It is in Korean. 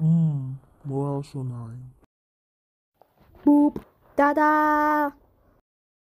음, 뭐야, 소나이. 뭐 따다